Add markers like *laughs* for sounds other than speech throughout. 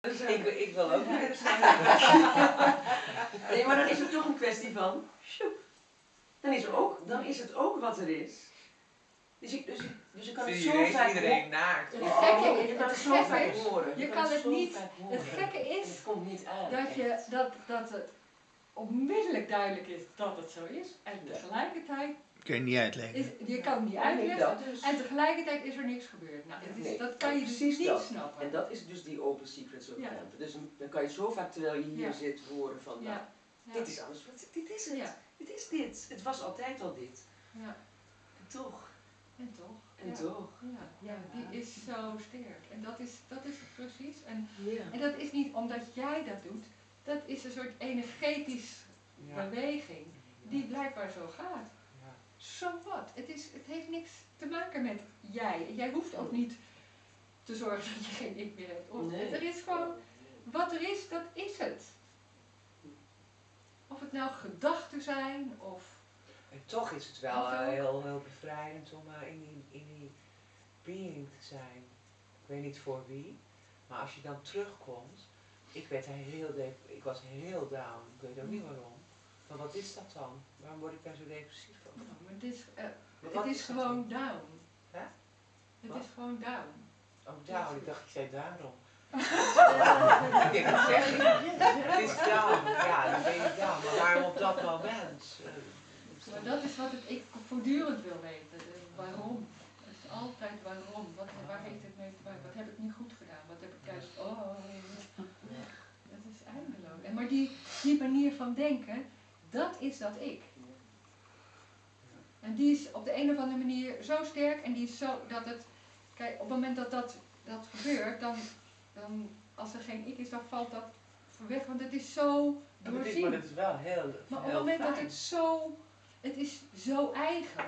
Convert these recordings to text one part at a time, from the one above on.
Dus, Ik, ik wil ook niet zijn. *laughs* Nee, maar dan is het toch een kwestie van. Dan is, er ook, dan is het ook wat er is. Dus ik, dus, ik- dus ik kan het zo vaak iedereen naakt. Het horen. gekke Oh, is- je kan het het zo gekke vaak is, horen. je kan het niet- Het gekke is het komt niet aan. dat, je, dat, dat het onmiddellijk duidelijk is dat het zo is. En tegelijkertijd, Kun je niet uitleggen. is, je kan het niet uitleggen. dus. En tegelijkertijd is er niks gebeurd. Nou, is, Nee, dat kan je dus precies niet dat. snappen. En dat is dus die open secrets of Ja. Dus dan kan je zo vaak terwijl je hier Ja. zit horen van, nou, ja. Ja. dit is alles wat, dit is het. Ja. Dit is dit. Het was altijd al dit. Ja. En toch. En toch. En ja. toch. Ja, ja, die is zo sterk. En dat is, dat is het precies. En, Ja. en dat is niet omdat jij dat doet. Dat is een soort energetisch Ja. beweging die blijkbaar zo gaat. Ja. Zo wat. Het, is, het heeft niks te maken met jij. En jij hoeft ook niet te zorgen dat je geen ik meer hebt. Of, Nee. Er is gewoon, wat er is, dat is het. Of het nou gedachten zijn of... En toch is het wel heel, heel bevrijdend om eh, in, die, in die being te zijn. Ik weet niet voor wie, maar als je dan terugkomt, ik werd heel ik was heel down, ik weet ook niet waarom. Maar wat is dat dan? Waarom word ik daar zo depressief van? Nou, maar het is, eh, Maar het wat is gewoon dan? down. Hè? Het Wat? is gewoon down. Oh, down, ik dacht ik zei daarom. *laughs* ik denk, zeg? Het is down, ja, dan ben je down. Maar waarom op dat moment? Eh, Maar dat is wat het, ik voortdurend wil weten. De waarom. Het is altijd waarom. Wat, waar heeft het mee te maken? Wat heb ik niet goed gedaan? Wat heb ik juist... Oh, dat is eindeloos. En maar die, die manier van denken, dat is dat ik. En die is op de een of andere manier zo sterk en die is zo dat het... Kijk, op het moment dat dat, dat gebeurt, dan, dan... Als er geen ik is, dan valt dat weg. Want het is zo doorzien. maar dat is wel heel, Maar op het moment dat het zo, het is zo eigen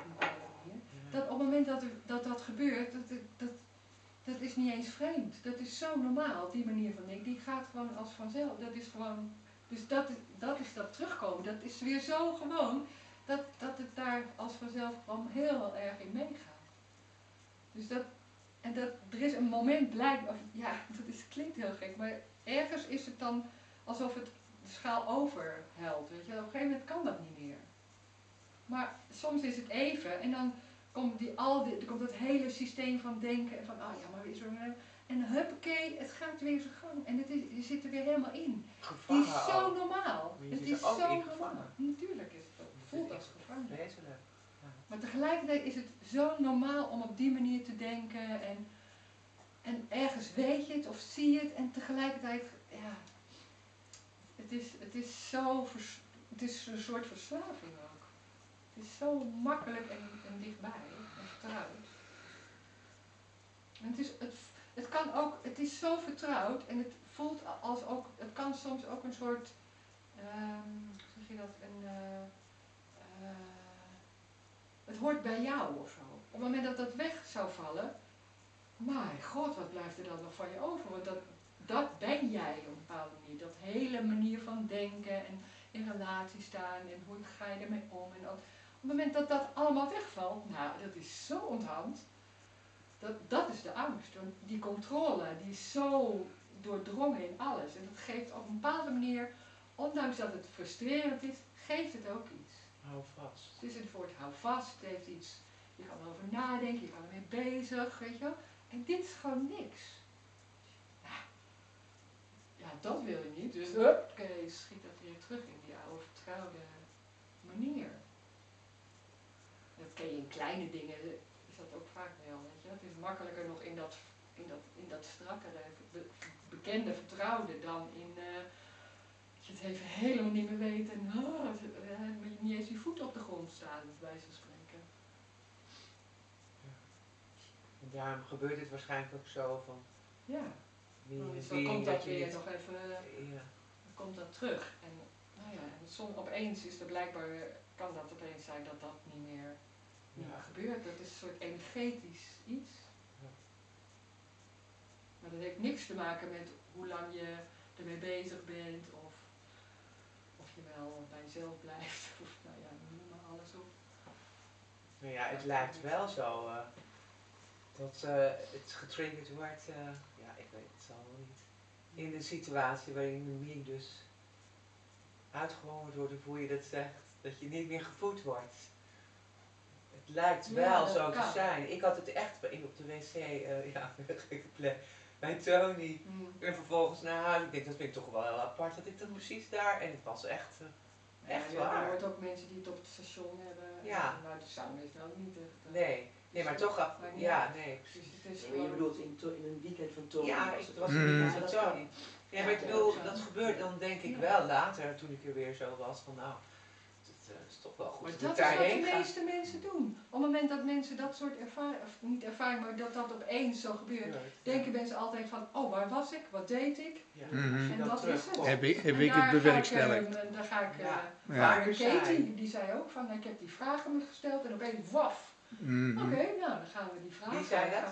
dat op het moment dat er, dat, dat gebeurt, dat, dat, dat is niet eens vreemd. Dat is zo normaal, die manier van denken. Die gaat gewoon als vanzelf. Dat is gewoon, dus dat is dat, is dat terugkomen. Dat is weer zo gewoon, dat, dat het daar als vanzelf gewoon heel erg in meegaat. Dus dat, en dat, er is een moment blijkt, of ja, *laughs* dat is, klinkt heel gek, maar ergens is het dan alsof het de schaal overhelt. Weet je. Op een gegeven moment kan dat niet meer. Maar soms is het even en dan komt, die, al die, er komt dat hele systeem van denken en van, ah ja, maar is er. En huppakee, het gaat weer zijn gang. En het is, je zit er weer helemaal in. Gevangen is zo normaal. Het is zo normaal. Natuurlijk is het ook. Het voelt als gevangen. Vreselijk. Maar tegelijkertijd is het zo normaal om op die manier te denken en, en ergens weet je het of zie je het en tegelijkertijd, ja, het is, het is zo, vers- het is een soort verslaving ook. Het is zo makkelijk en, en dichtbij en vertrouwd. En het, is, het, het kan ook, het is zo vertrouwd en het voelt als ook, het kan soms ook een soort, ehm, hoe zeg je dat, een, eh, eh, het hoort bij jou of zo. Op het moment dat dat weg zou vallen, mijn god, wat blijft er dan nog van je over? Want dat, dat ben jij op een bepaalde manier. Dat hele manier van denken en in relatie staan en hoe ga je ermee om. En al. Op het moment dat dat allemaal wegvalt, nou, dat is zo onthand. Dat, dat is de angst. Want die controle, die is zo doordrongen in alles. En dat geeft op een bepaalde manier, ondanks dat het frustrerend is, geeft het ook iets. Hou vast. Het is een woord hou vast, het heeft iets, je kan erover nadenken, je kan ermee bezig, weet je wel. En dit is gewoon niks. Ja, ja dat wil je niet, dus oké, schiet dat weer terug in die oude vertrouwde manier. Dat ken je in kleine dingen, dat ook vaak wel, weet je. Het is makkelijker nog in dat, in dat, in dat strakkere, be- bekende vertrouwde dan in... eh, dat je het even helemaal niet meer weet en oh, eh, je niet eens je voet op de grond staan, bij van spreken. En daarom gebeurt het waarschijnlijk ook zo van Ja, wie dus wie dan komt dat weer nog even, Ja. dan komt dat terug. En nou ja, en soms opeens is er blijkbaar, kan dat opeens zijn dat dat niet meer, Ja. gebeurt. Dat is een soort energetisch iets. Ja. Maar dat heeft niks te maken met hoe lang je ermee bezig bent of of je wel bij jezelf blijft. *laughs* Of nou ja, noem maar alles op. Nou ja, het lijkt wel zo eh, dat eh, het getriggerd wordt. eh, ja, ik weet het wel niet. in de situatie waarin mie dus uitgehongerd wordt, of hoe je dat zegt, dat je niet meer gevoed wordt. Het lijkt wel dat zo te zijn. Ik had het echt bij- op de wc, eh, *laughs* ja, een gekke plek, bij Tony. Mm. En vervolgens naar huis. Ik denk, dat vind ik toch wel heel apart dat ik dan precies daar. En het was echt. eh, Echt ja, waar. Je hoort ook mensen die het op het station hebben. Ja. Nou, de sauna is nou niet echt. eh, nee, nee, maar toch. af- Maar niet Ja, nee, Dus precies. het is Nee, maar je bedoelt in, to- in een weekend van Tony Ja, was het. was er Ja, niet van dat Tony. Ja, maar ik bedoel, dat gebeurt dan denk ik wel later, toen ik er weer zo was, van nou, is toch wel goed Maar dat is wat de meeste mensen doen. Op het moment dat mensen dat soort ervaring, of niet ervaring, maar dat dat opeens zo gebeurt, denken mensen altijd van, oh waar was ik, wat deed ik? Ja, Mhm. En dan dat is het. Heb ik, heb En ik het ga ik, bewerkstelligd. eh, daar ga ik, eh, Ja. Ja. Katie, die zei ook van, ik heb die vragen me gesteld en opeens waf. Mhm. Oké, nou dan gaan we die vragen. Wie zei dat?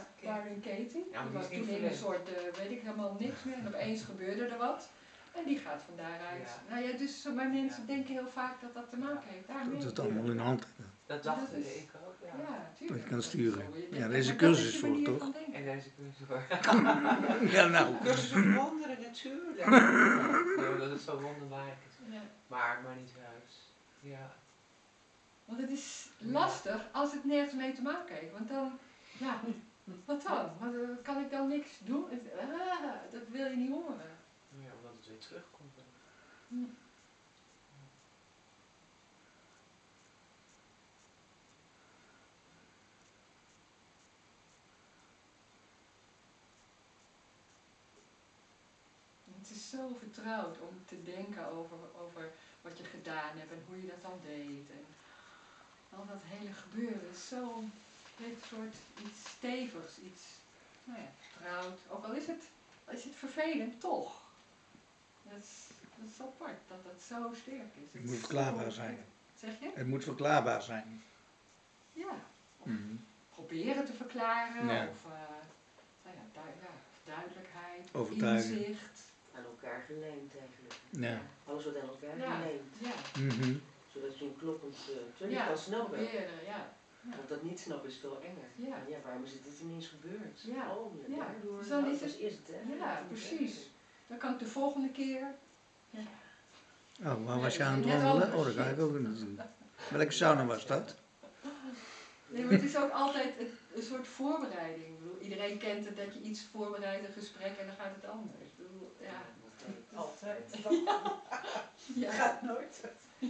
Katie. Ja, die was toen in een soort, eh, weet ik helemaal niks meer. En opeens gebeurde er wat. En die gaat van daaruit. Ja. Nou ja, dus maar mensen Ja. denken heel vaak dat dat te maken heeft. Daarmee. Dat het allemaal in de hand hebben. Dat dacht Dat is- ik ook, ja. Ja, tuurlijk. Dat je kan is sturen. Ja, cursus is je voor, toch? En deze cursus voor. *laughs* *laughs* Ja, nou. Cursus op wonderen, natuurlijk. *laughs* Ja, dat het zo wonderbaarlijk is. Ja. Maar, maar niet heus. Ja. Want het is lastig als het nergens mee te maken heeft. Want dan, ja, wat dan? Wat, eh, kan ik dan niks doen? Ah, dat wil je niet horen. Ja, omdat het weer terugkomt. Hm. Het is zo vertrouwd om te denken over, over wat je gedaan hebt en hoe je dat dan deed. En al dat hele gebeuren is zo, heeft een soort iets stevigs, iets nou ja, vertrouwd. Ook al is het, al is het vervelend, toch. Dat is, dat is apart, dat dat zo sterk is. Het moet verklaarbaar zijn. Zeg je? Het moet verklaarbaar zijn. Ja. Mhm. Proberen te verklaren Ja. of eh, nou ja, du- ja, duidelijkheid, Overtuiging. inzicht. Aan elkaar geleend eigenlijk. Ja. Alles wordt aan elkaar Ja. geleend. Ja, Mhm. Zodat je een kloppend uh, Tony ja kan snappen. proberen, ja. Want dat niet snappen is veel enger. Ja. Maar ja, waarom is dit ineens gebeurd? Ja. Oh, ja, Ja. daardoor. Dus dan nou, is het- is het, hè? Ja, precies. Dan kan ik de volgende keer. Ja. Oh, waar was je aan het wandelen? Oh, dat ga ik ook doen. Welke sauna was dat? Nee, maar het is ook altijd een, een soort voorbereiding. Ik bedoel, iedereen kent het dat je iets voorbereidt, een gesprek en dan gaat het anders. Ik bedoel, ja. Altijd. Ja. gaat nooit. Ja.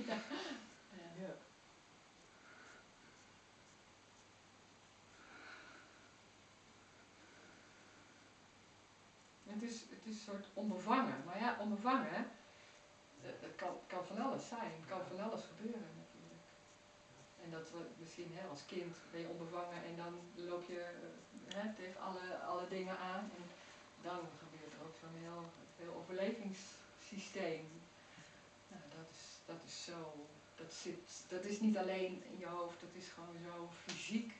Het is, het is een soort onbevangen. Maar ja, onbevangen, het kan, kan van alles zijn. Kan van alles gebeuren natuurlijk. En dat we misschien hè, als kind ben je onbevangen en dan loop je eh, hè, tegen alle, alle dingen aan. En dan gebeurt er ook zo'n heel, heel overlevingssysteem. Nou, dat is, dat is zo, dat, zit, dat is niet alleen in je hoofd, dat is gewoon zo fysiek.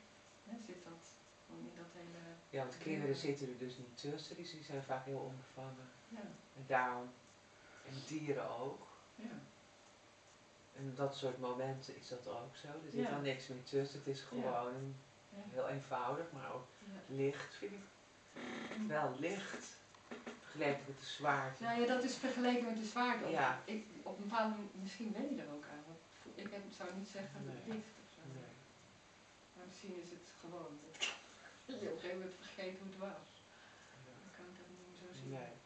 Hè, zit dat gewoon in dat hele, Ja, want kinderen zitten er dus niet tussen, dus die zijn vaak heel onbevangen. ja, En daarom, en dieren ook. ja. En dat soort momenten is dat ook zo. Er zit Ja. dan niks meer tussen. Het is gewoon heel eenvoudig, maar ook licht vind ik. Wel licht. Vergeleken met de zwaarte. Nou ja, dat is vergeleken met de zwaarte. Ja. Ik, op een bepaalde manier, misschien ben je er ook aan. Ik heb, zou niet zeggen Nee. licht of zo. Nee. Maar misschien is het gewoon dat je op een gegeven moment vergeet hoe het was. Dan kan ik dat niet zo zien. Nee.